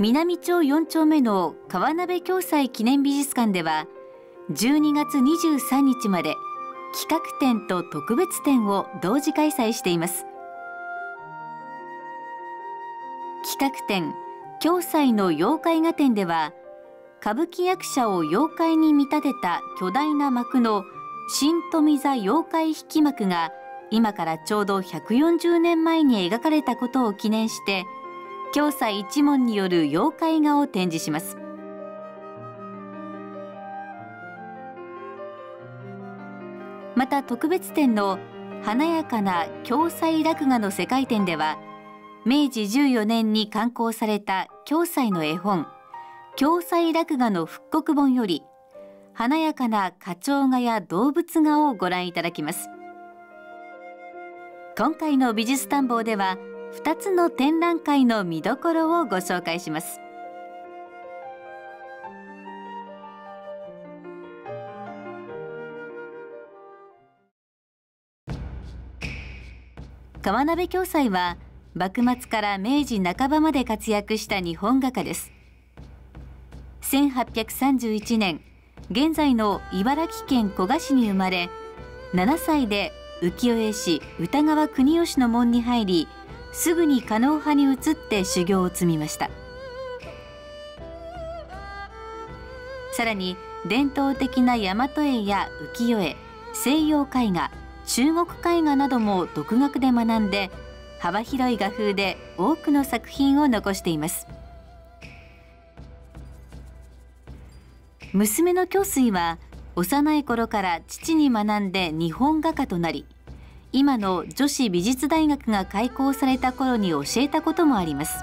南町4丁目の川鍋共済記念美術館では12月23日まで企画展と特別展を同時開催しています。企画展共済の妖怪画展では歌舞伎役者を妖怪に見立てた巨大な幕の新富座妖怪引幕が今からちょうど140年前に描かれたことを記念して共済一門による妖怪画を展示します。また特別展の華やかな共済落画の世界展では明治14年に刊行された共済の絵本共済落画の復刻本より華やかな花鳥画や動物画をご覧いただきます。今回の美術探訪では2つの展覧会の見どころをご紹介します。川鍋共済は幕末から明治半ばまで活躍した日本画家です。1831年現在の茨城県古河市に生まれ7歳で浮世絵師歌川国芳の門に入りすぐに狩野派に移って修行を積みました。さらに伝統的な大和絵や浮世絵西洋絵画中国絵画なども独学で学んで幅広い画風で多くの作品を残しています。娘の京水は幼い頃から父に学んで日本画家となり今の女子美術大学が開校された頃に教えたこともあります。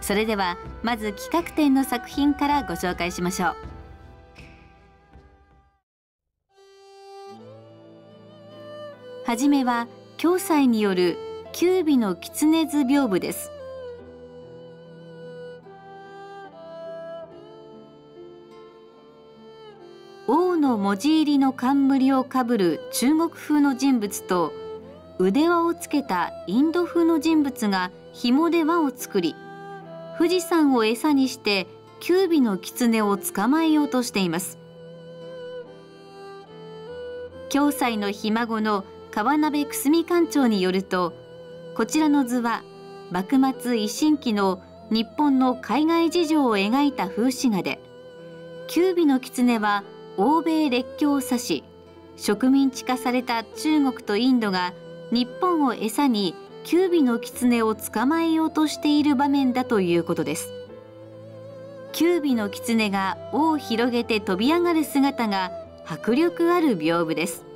それではまず企画展の作品からご紹介しましょう。はじめは共済による九尾の狐図屏風です。の文字入りの冠をかぶる中国風の人物と腕輪をつけたインド風の人物が紐で輪を作り富士山を餌にして九尾の狐を捕まえようとしています。共済のひ孫の川鍋久住館長によるとこちらの図は幕末維新期の日本の海外事情を描いた風刺画で九尾の狐は欧米列強を指し植民地化された中国とインドが日本を餌に九尾の狐を捕まえようとしている場面だということです。九尾の狐が尾を広げて飛び上がる姿が迫力ある屏風です。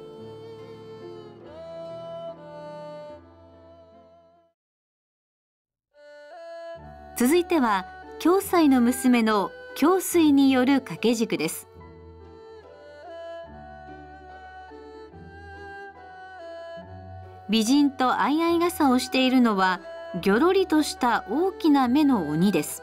続いては京斎の娘の京水による掛け軸です。美人と相合い傘をしているのはぎょろりとした大きな目の鬼です。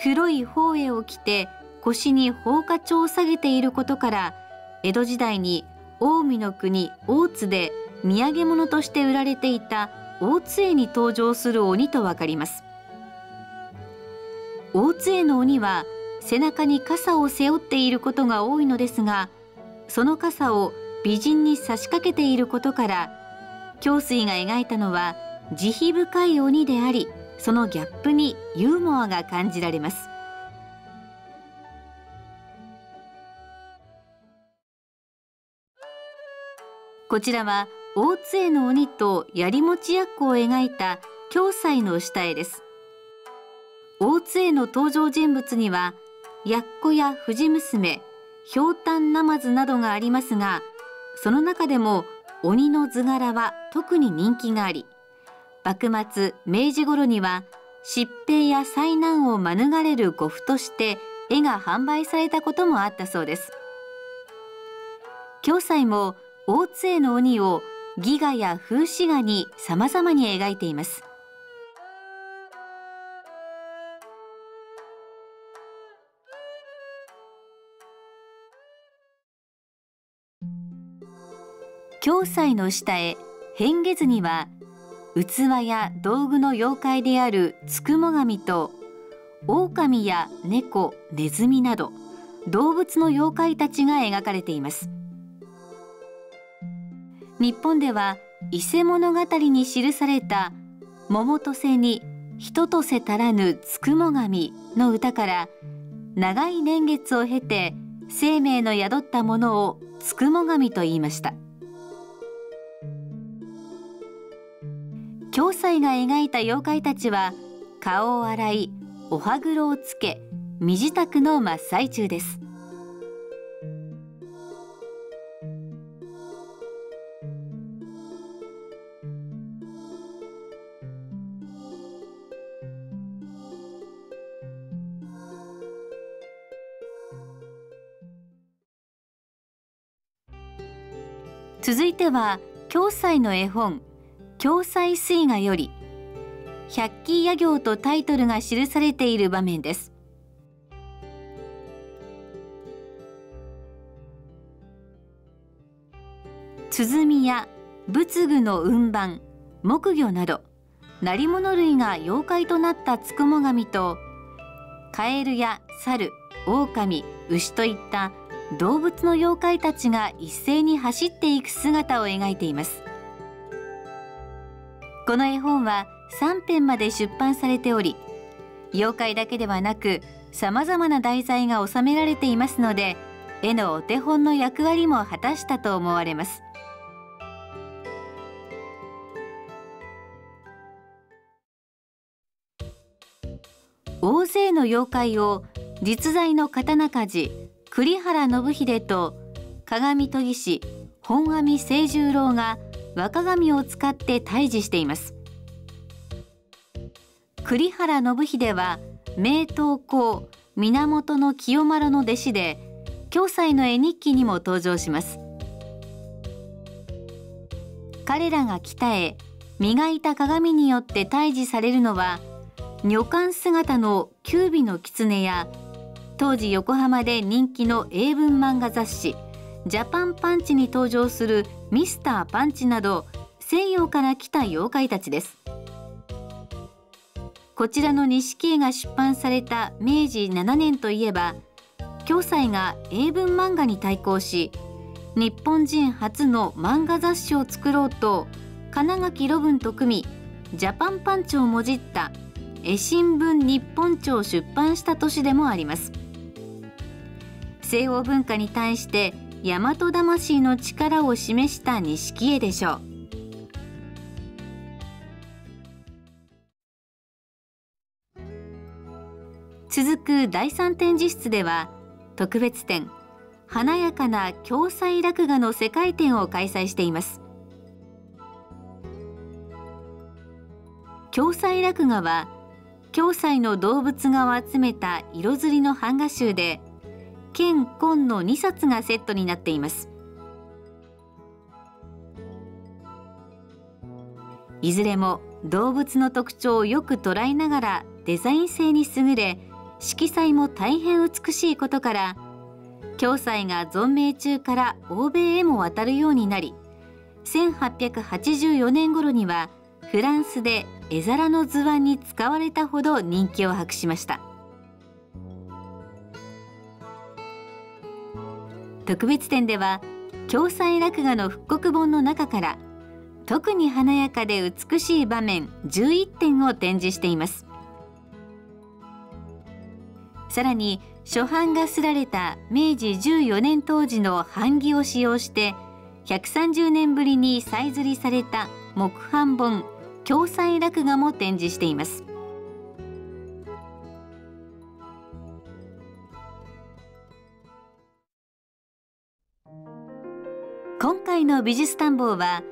黒い法衣を着て腰に宝花帳を下げていることから江戸時代に近江の国大津で土産物として売られていた大津絵に登場する鬼とわかります。大津絵の鬼は背中に傘を背負っていることが多いのですがその傘を美人に差し掛けていることから京水が描いたのは慈悲深い鬼でありそのギャップにユーモアが感じられます。こちらは大津絵の鬼と槍持ち役を描いた京斎の下絵です。大津絵の登場人物にはやっこや藤娘ひょうたんなまずなどがありますがその中でも鬼の図柄は特に人気があり幕末明治頃には疾病や災難を免れる呉服として絵が販売されたこともあったそうです。京斎も大津絵の鬼を戯画や風刺画に様々に描いています。京斎の下絵変化図には器や道具の妖怪であるつくも神と狼や猫、ネズミなど動物の妖怪たちが描かれています。日本では伊勢物語に記された桃と瀬に人とせたらぬつくも神の歌から長い年月を経て生命の宿ったものをつくも神と言いました。暁斎が描いた妖怪たちは顔を洗いお歯黒をつけ身支度の真っ最中です。続いては暁斎の絵本暁斎水画より百鬼夜行とタイトルが記されている場面です。鼓や仏具の運搬木魚など鳴り物類が妖怪となったつくも神とカエルや猿狼牛といった動物の妖怪たちが一斉に走っていく姿を描いています。この絵本は3編まで出版されており妖怪だけではなくさまざまな題材が収められていますので絵のお手本の役割も果たしたと思われます。大勢の妖怪を実在の刀鍛冶栗原信秀と鏡研ぎ師本阿弥清十郎が若紙を使って退治しています。栗原信秀は名刀工源清丸の弟子で暁斎の絵日記にも登場します。彼らが鍛え磨いた鏡によって退治されるのは女官姿の九尾の狐や当時横浜で人気の英文漫画雑誌ジャパンパンチに登場するミスターパンチなど西洋から来た妖怪たちです。こちらの錦絵が出版された明治7年といえば暁斎が英文漫画に対抗し日本人初の漫画雑誌を作ろうと金垣路文と組みジャパンパンチをもじった絵新聞日本帳を出版した年でもあります。西欧文化に対して大和魂の力を示した錦絵でしょう。続く第三展示室では特別展華やかな共済落画の世界展を開催しています。共済落画は共済の動物画を集めた色づりの版画集で剣紺の2冊がセットになっています。いずれも動物の特徴をよく捉えながらデザイン性に優れ色彩も大変美しいことから暁斎が存命中から欧米へも渡るようになり1884年頃にはフランスで絵皿の図案に使われたほど人気を博しました。特別展では暁斎落画の復刻本の中から特に華やかで美しい場面11点を展示しています。さらに初版が刷られた明治14年当時の版木を使用して130年ぶりに再刷りされた木版本共済落画も展示しています。今回の美術探訪は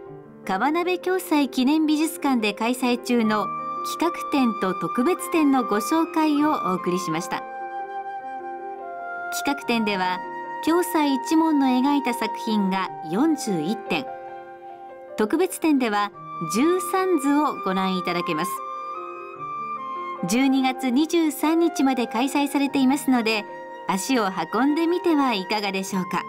川鍋共済記念美術館で開催中の企画展と特別展のご紹介をお送りしました。企画展では暁斎一門の描いた作品が41点。特別展では13図をご覧いただけます。12月23日まで開催されていますので足を運んでみてはいかがでしょうか。